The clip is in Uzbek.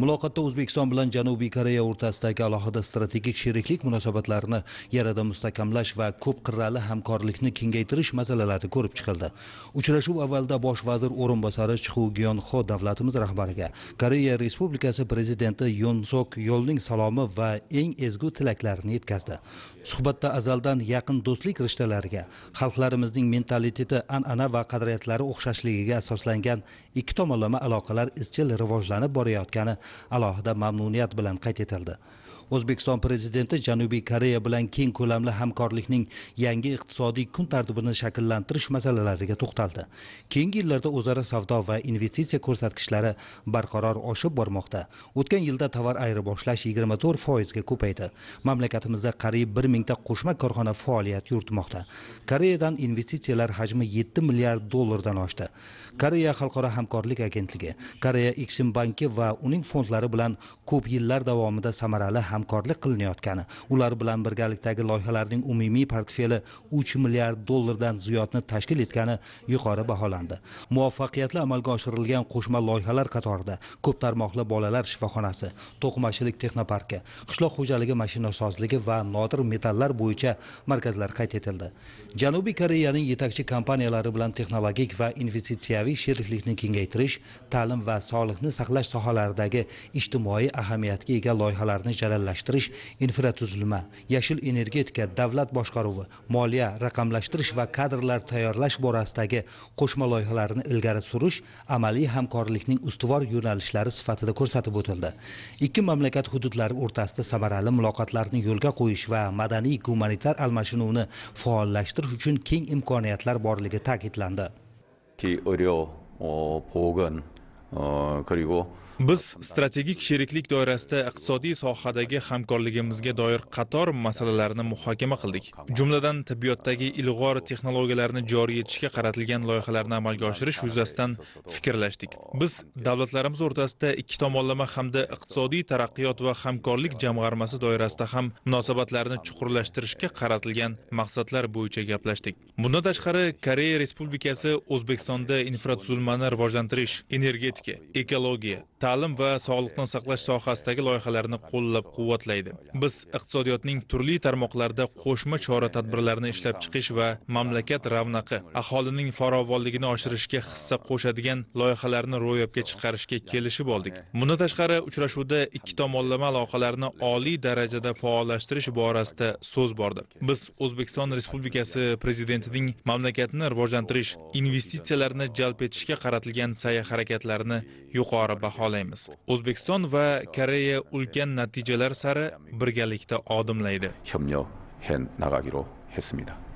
muloqotda o'zbekiston bilan janubiy koreya o'rtasidagi alohida strategik sheriklik munosabatlarini yanada mustahkamlash va ko'p qirrali hamkorlikni kengaytirish masalalari ko'rib chiqildi. Uchrashuv avvalida bosh vazir o'rinbosari chxu gyon xo davlatimiz rahbariga koreya respublikasi prezidenti yon sok yo'lning salomi va eng ezgu tilaklarini yetkazdi. Suhbatda azaldan yaqin do'stlik rishtalariga xalqlarimizning mentaliteti an'ana va qadriyatlari o'xshashligiga asoslangan ikki tomonlama aloqalar izchil rivojlanib borayotgani alohida mamnuniyat bilan qayd etildi. O'zbekiston prezidenti janubiy koreya bilan keng ko'lamli hamkorlikning yangi iqtisodiy kun tartibini shakllantirish masalalariga to'xtaldi. Keyingi yillarda o'zaro savdo va investitsiya ko'rsatkichlari barqaror oshib bormoqda. O'tgan yilda tovar ayirboshlash yigirma to'rt foizga ko'paydi. Mamlakatimizda qariyb bir mingta qo'shma korxona faoliyat yuritmoqda. Koreyadan investitsiyalar hajmi yetti milliard dollardan oshdi. Koreya xalqaro hamkorlik agentligi koreya eksim banki va uning fondlari bilan ko'p yillar davomida samarali hamkorlik qilinayotgani ular bilan birgalikdagi loyihalarning umumiy portfeli uch milliard dollardan ziyodni tashkil etgani yuqori baholandi. Muvaffaqiyatli amalga oshirilgan qo'shma loyihalar qatorida ko'p tarmoqli bolalar shifoxonasi to'qimachilik texnoparki qishloq xo'jaligi mashinasozligi va nodir metallar bo'yicha markazlar qayd etildi. Janubiy koreyaning yetakchi kompaniyalari bilan texnologik va investitsiyaviy sheriklikni kengaytirish ta'lim va sog'liqni saqlash sohalaridagi ijtimoiy ahamiyatga ega loyihalarni jadallashtirish infratuzilma yashil energetika davlat boshqaruvi moliya raqamlashtirish va kadrlar tayyorlash borasidagi qo'shma loyihalarni ilgari surish amaliy hamkorlikning ustuvor yo'nalishlari sifatida ko'rsatib o'tildi ikki mamlakat hududlari o'rtasida samarali muloqotlarni yo'lga qo'yish va madaniy gumanitar almashinuvni faollashtirish uchun keng imkoniyatlar borligi ta'kidlandi 의료, 어, 보건, 어, 그리고 biz strategik sheriklik doirasida iqtisodiy sohadagi hamkorligimizga doir qator masalalarni muhokama qildik. Jumladan tibbiyotdagi ilg'or texnologiyalarni joriy etishga qaratilgan loyihalarni amalga oshirish yuzasidan fikrlashdik. Biz davlatlarimiz o'rtasida ikki tomonlama hamda iqtisodiy taraqqiyot va hamkorlik jamg'armasi doirasida ham munosabatlarni chuqurlashtirishga qaratilgan maqsadlar bo'yicha gaplashdik. Bundan tashqari koreya respublikasi o'zbekistonda infratuzilmani rivojlantirish energetika ekologiya ta'lim va sog'liqni saqlash sohasidagi loyihalarni qo'llab quvvatlaydi biz iqtisodiyotning turli tarmoqlarida qo'shma chora tadbirlarni ishlab chiqish va mamlakat ravnaqi aholining farovonligini oshirishga hissa qo'shadigan loyihalarni ro'yobga chiqarishga kelishib oldik. Bundan tashqari uchrashuvda ikki tomonlama aloqalarni oliy darajada faollashtirish borasida so'z bordi. Biz o'zbekiston respublikasi prezidentining mamlakatni rivojlantirish investitsiyalarni jalb etishga qaratilgan sa'y harakatlarini yuqori baholaymiz o'zbekiston va koreya ulkan natijalar sari birgalikda odimlaydi 협력해 나가기로 했습니다.